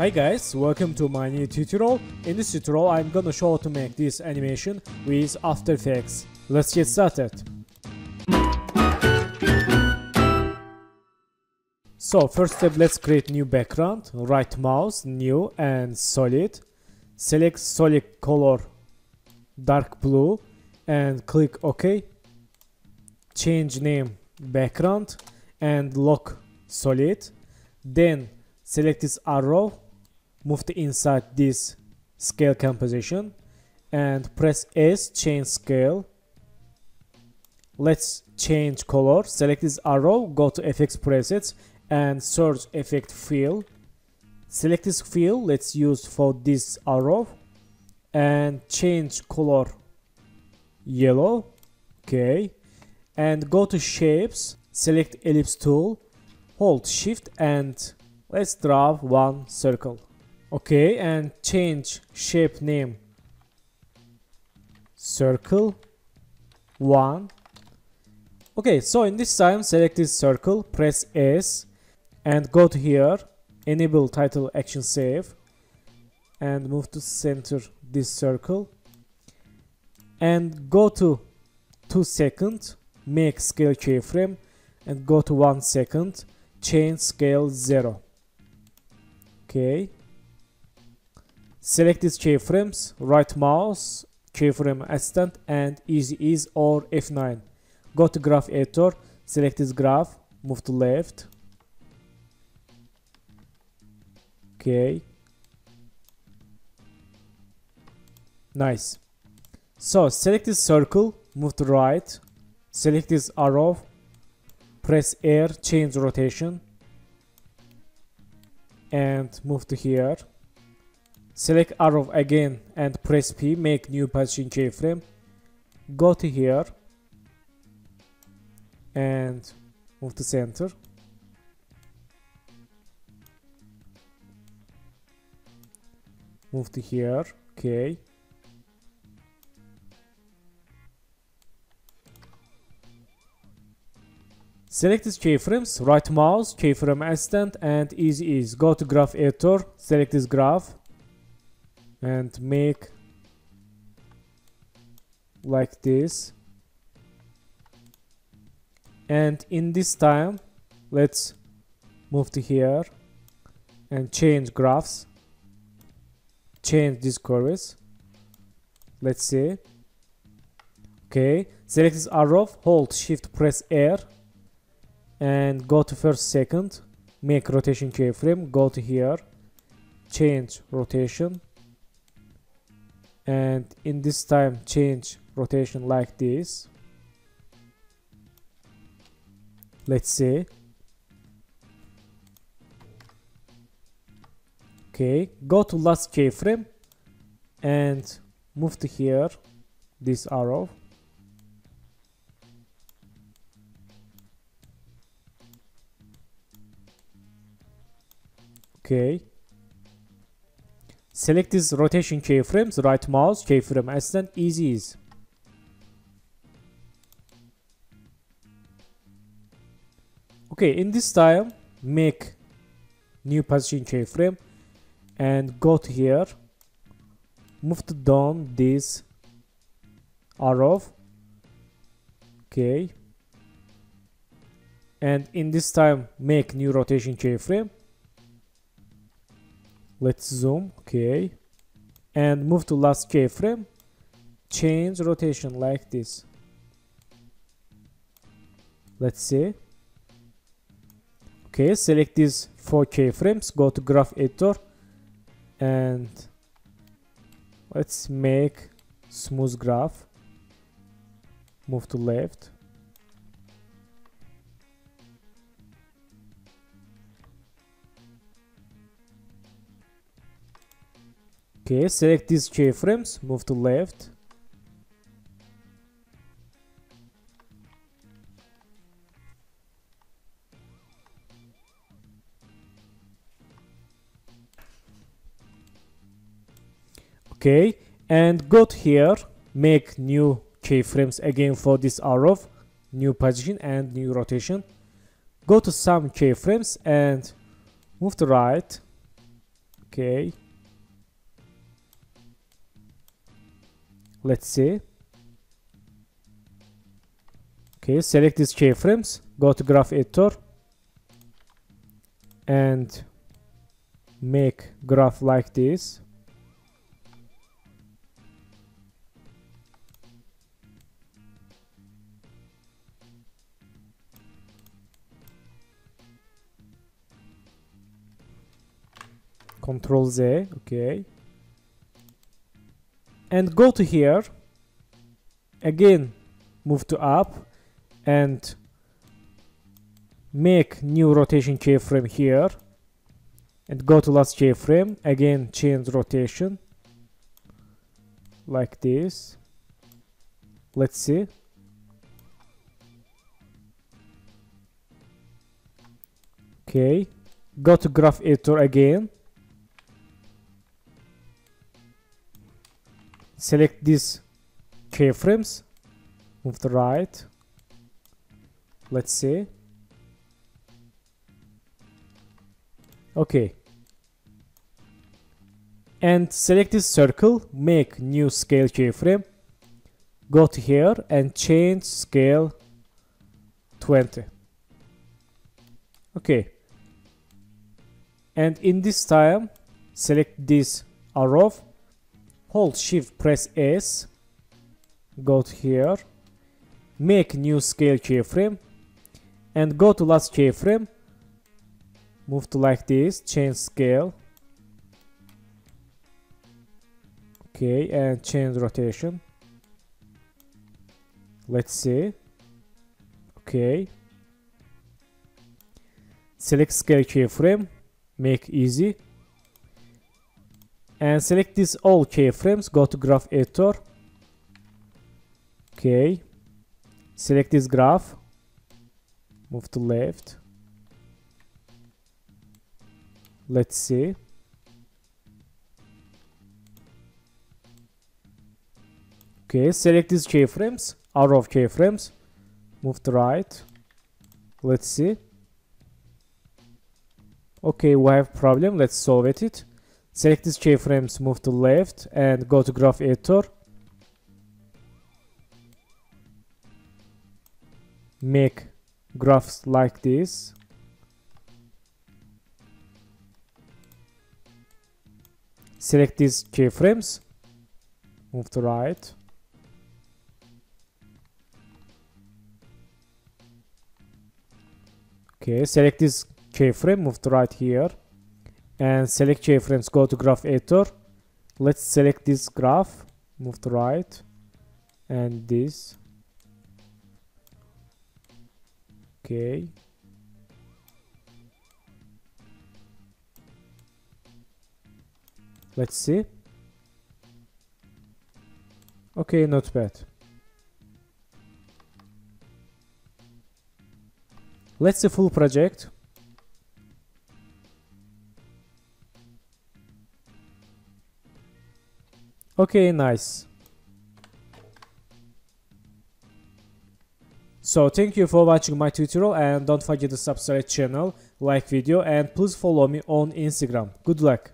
Hi guys, welcome to my new tutorial. In this tutorial I'm gonna show how to make this animation with After Effects. Let's get started. So first step let's create new background. Right mouse, new and solid. Select solid color dark blue and click OK. Change name background and lock solid. Then select this arrow move to inside this scale composition and press S change scale. Let's change color select this arrow go to FX presets and search effect fill. Select this fill let's use for this arrow and change color yellow okay. And go to shapes select ellipse tool hold shift and let's draw one circle okay and change shape name. Circle. One. Okay so in this time select this circle press s and go to here. Enable title action safe. And move to center this circle. And go to 2 second make scale keyframe and go to 1 second change scale 0 okay Select these keyframes, right mouse, keyframe assistant and easy ease or F9. Go to graph editor, select this graph, move to left. Okay. Nice. So select this circle, move to right, select this arrow, press R, change rotation and move to here select arrow again and press P make new position keyframe. Go to here and move to center. Move to here okay Select these keyframes, right mouse, keyframe assistant and easy ease. Go to graph editor, select this graph and make like this. And in this time let's move to here and change graphs change these curves let's see. Okay select this arrow hold shift press R and go to first second. Make rotation keyframe go to here change rotation and in this time change rotation like this. Let's see okay go to last keyframe and move to here this arrow. Okay Select this rotation keyframes, right mouse, keyframe assistant, easy ease. Okay, in this time, make new position keyframe and go to here, move to down this arrow. Okay. And in this time, make new rotation keyframe let's zoom okay. And move to last keyframe. Change rotation like this. Let's see. Okay select these four keyframes. Go to graph editor. And let's make smooth graph. Move to left Okay, select these keyframes, move to left. Okay, and go to here, make new keyframes again for this arrow, new position and new rotation. Go to some keyframes and move to right okay let's see. Okay select these keyframes. Go to graph editor. And make graph like this. Control Z okay and go to here again move to up and make new rotation keyframe here and go to last keyframe again change rotation like this. Let's see. Okay. Go to graph editor again select these keyframes move to right let's see okay. And select this circle make new scale keyframe go to here and change scale 20 okay. And in this time select this arrow hold shift press S go to here make new scale keyframe and go to last keyframe move to like this change scale okay and change rotation. Let's see okay. Select scale keyframe make easy and select these all keyframes. Go to graph editor. Okay select this graph. Move to left. Let's see. Okay select these keyframes. Out of keyframes. Move to right. Let's see. Okay we have problem. Let's solve it select these keyframes move to left and go to graph editor. Make graphs like this. Select these keyframes move to right. Okay select this keyframe move to right here and select keyframes go to graph editor. Let's select this graph. Move to right. And this. Okay. Let's see. Okay not bad. Let's see full project Okay, nice. So thank you for watching my tutorial and don't forget to subscribe channel, like video and please follow me on Instagram. Good luck.